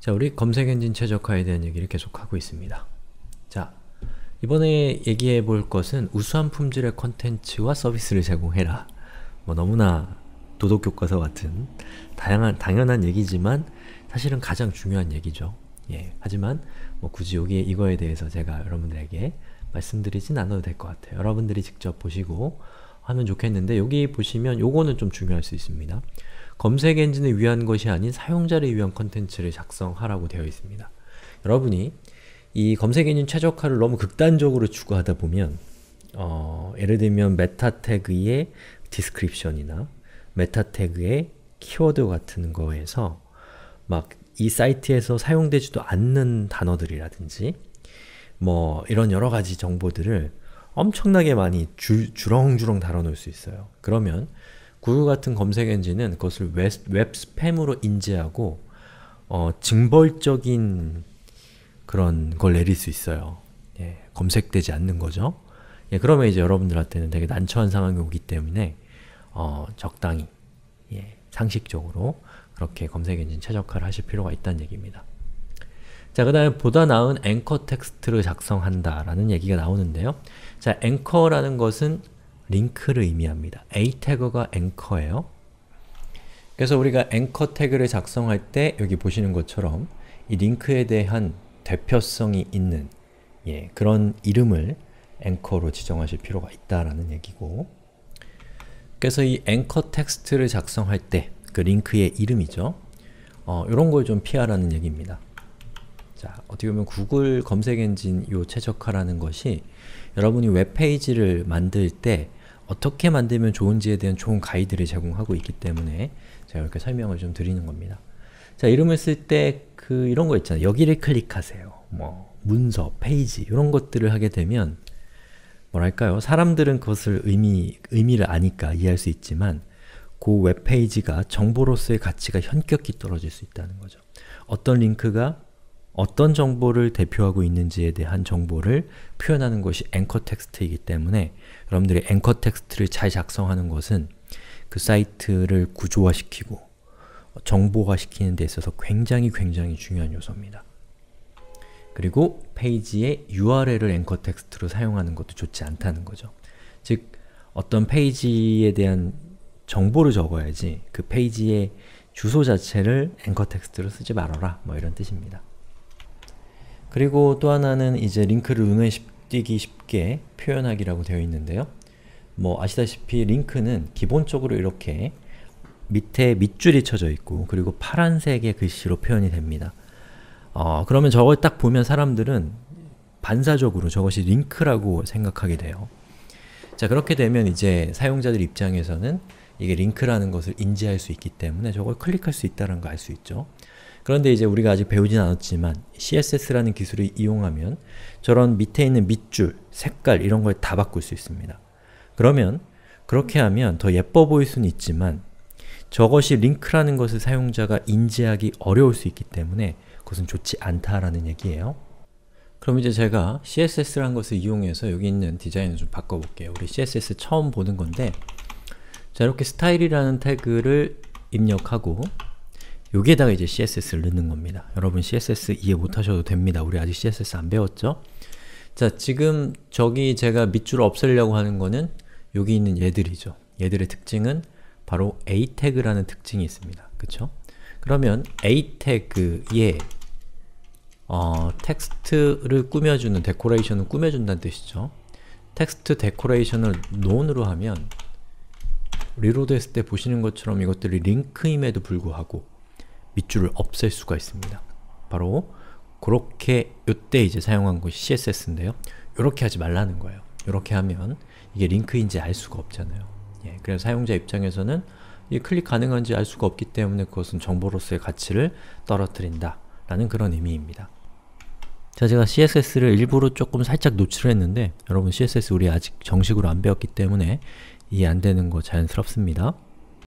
자, 우리 검색 엔진 최적화에 대한 얘기를 계속하고 있습니다. 자, 이번에 얘기해 볼 것은 우수한 품질의 컨텐츠와 서비스를 제공해라. 뭐 너무나 도덕교과서 같은 다양한, 당연한 얘기지만 사실은 가장 중요한 얘기죠. 예, 하지만 뭐 굳이 여기 이거에 대해서 제가 여러분들에게 말씀드리진 않아도 될 것 같아요. 여러분들이 직접 보시고 하면 좋겠는데 여기 보시면 요거는 좀 중요할 수 있습니다. 검색 엔진을 위한 것이 아닌 사용자를 위한 컨텐츠를 작성하라고 되어 있습니다. 여러분이 이 검색 엔진 최적화를 너무 극단적으로 추구하다 보면 어, 예를 들면 meta 태그의 description이나 meta 태그의 키워드 같은 거에서 막 이 사이트에서 사용되지도 않는 단어들이라든지 뭐 이런 여러 가지 정보들을 엄청나게 많이 주, 주렁주렁 달아놓을 수 있어요. 그러면 구글 같은 검색 엔진은 그것을 웹, 웹 스팸으로 인지하고 어, 징벌적인 그런 걸 내릴 수 있어요. 예, 검색되지 않는 거죠. 예, 그러면 이제 여러분들한테는 되게 난처한 상황이 오기 때문에 어, 적당히 예, 상식적으로 그렇게 검색 엔진 최적화를 하실 필요가 있다는 얘기입니다. 자, 그 다음에 보다 나은 앵커 텍스트를 작성한다 라는 얘기가 나오는데요. 자, 앵커라는 것은 링크를 의미합니다. a 태그가 앵커예요. 그래서 우리가 앵커 태그를 작성할 때 여기 보시는 것처럼 이 링크에 대한 대표성이 있는 예, 그런 이름을 앵커로 지정하실 필요가 있다라는 얘기고 그래서 이 앵커 텍스트를 작성할 때 그 링크의 이름이죠. 어, 이런 걸 좀 피하라는 얘기입니다. 자, 어떻게 보면 구글 검색 엔진 요 최적화라는 것이 여러분이 웹페이지를 만들 때 어떻게 만들면 좋은지에 대한 좋은 가이드를 제공하고 있기 때문에 제가 이렇게 설명을 좀 드리는 겁니다. 자, 이름을 쓸 때 그 이런 거 있잖아요. 여기를 클릭하세요. 뭐 문서, 페이지 이런 것들을 하게 되면 뭐랄까요? 사람들은 그것을 의미, 의미를 아니까 이해할 수 있지만 그 웹페이지가 정보로서의 가치가 현격히 떨어질 수 있다는 거죠. 어떤 링크가 어떤 정보를 대표하고 있는지에 대한 정보를 표현하는 것이 앵커 텍스트이기 때문에 여러분들이 앵커 텍스트를 잘 작성하는 것은 그 사이트를 구조화시키고 정보화시키는 데 있어서 굉장히 굉장히 중요한 요소입니다. 그리고 페이지의 URL을 앵커 텍스트로 사용하는 것도 좋지 않다는 거죠. 즉, 어떤 페이지에 대한 정보를 적어야지 그 페이지의 주소 자체를 앵커 텍스트로 쓰지 말아라 뭐 이런 뜻입니다. 그리고 또 하나는 이제 링크를 눈에 띄기 쉽게 표현하기라고 되어 있는데요. 뭐 아시다시피 링크는 기본적으로 이렇게 밑에 밑줄이 쳐져 있고 그리고 파란색의 글씨로 표현이 됩니다. 어, 그러면 저걸 딱 보면 사람들은 반사적으로 저것이 링크라고 생각하게 돼요. 자 그렇게 되면 이제 사용자들 입장에서는 이게 링크라는 것을 인지할 수 있기 때문에 저걸 클릭할 수 있다는 걸 알 수 있죠. 그런데 이제 우리가 아직 배우진 않았지만 CSS라는 기술을 이용하면 저런 밑에 있는 밑줄, 색깔 이런 걸 다 바꿀 수 있습니다. 그러면 그렇게 하면 더 예뻐 보일 수는 있지만 저것이 링크라는 것을 사용자가 인지하기 어려울 수 있기 때문에 그것은 좋지 않다라는 얘기예요. 그럼 이제 제가 CSS라는 것을 이용해서 여기 있는 디자인을 좀 바꿔볼게요. 우리 CSS 처음 보는 건데 자 이렇게 스타일이라는 태그를 입력하고 여기에다가 이제 CSS를 넣는 겁니다. 여러분 CSS 이해 못하셔도 됩니다. 우리 아직 CSS 안 배웠죠? 자, 지금 저기 제가 밑줄 없애려고 하는 거는 여기 있는 얘들이죠. 얘들의 특징은 바로 a 태그라는 특징이 있습니다. 그쵸? 그러면 a 태그에 어, 텍스트를 꾸며주는 데코레이션을 꾸며준다는 뜻이죠. text decoration을 none으로 하면 reload 했을 때 보시는 것처럼 이것들이 링크임에도 불구하고 밑줄을 없앨 수가 있습니다. 바로 그렇게 이때 이제 사용한 것이 CSS인데요. 이렇게 하지 말라는 거예요. 이렇게 하면 이게 링크인지 알 수가 없잖아요. 예, 그래서 사용자 입장에서는 이 클릭 가능한지 알 수가 없기 때문에 그것은 정보로서의 가치를 떨어뜨린다 라는 그런 의미입니다. 자, 제가 CSS를 일부러 조금 살짝 노출을 했는데 여러분 CSS 우리 아직 정식으로 안 배웠기 때문에 이해 안 되는 거 자연스럽습니다.